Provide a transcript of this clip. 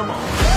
Come on.